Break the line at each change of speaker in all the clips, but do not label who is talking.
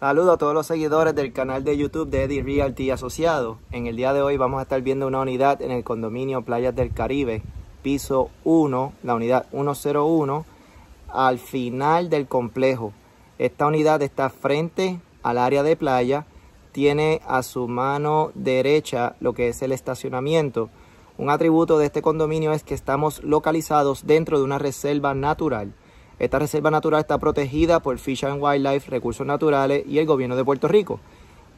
Saludos a todos los seguidores del canal de YouTube de Eddie Realty Asociado. En el día de hoy vamos a estar viendo una unidad en el condominio Playas del Caribe, piso 1, la unidad 101, al final del complejo. Esta unidad está frente al área de playa, tiene a su mano derecha lo que es el estacionamiento. Un atributo de este condominio es que estamos localizados dentro de una reserva natural. Esta reserva natural está protegida por Fish and Wildlife, Recursos Naturales y el gobierno de Puerto Rico.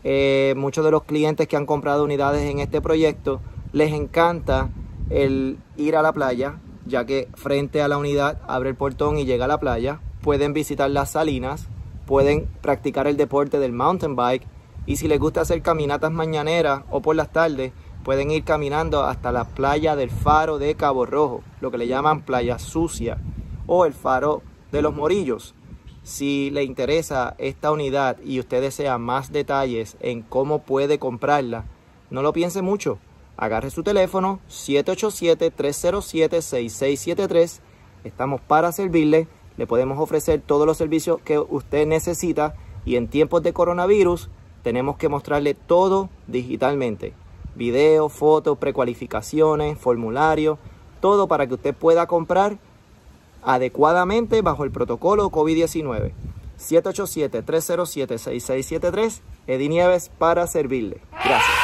Eh, muchos de los clientes que han comprado unidades en este proyecto les encanta el ir a la playa, ya que frente a la unidad abre el portón y llega a la playa. Pueden visitar las salinas, pueden practicar el deporte del mountain bike y si les gusta hacer caminatas mañaneras o por las tardes, pueden ir caminando hasta la playa del faro de Cabo Rojo, lo que le llaman playa sucia o el faro de los morillos. Si le interesa esta unidad y usted desea más detalles en cómo puede comprarla, no lo piense mucho. Agarre su teléfono 787-307-6673. Estamos para servirle. Le podemos ofrecer todos los servicios que usted necesita y en tiempos de coronavirus tenemos que mostrarle todo digitalmente. Video, fotos, precualificaciones, formularios, todo para que usted pueda comprar adecuadamente bajo el protocolo COVID-19. 787-307-6673, Edi Nieves para servirle. Gracias.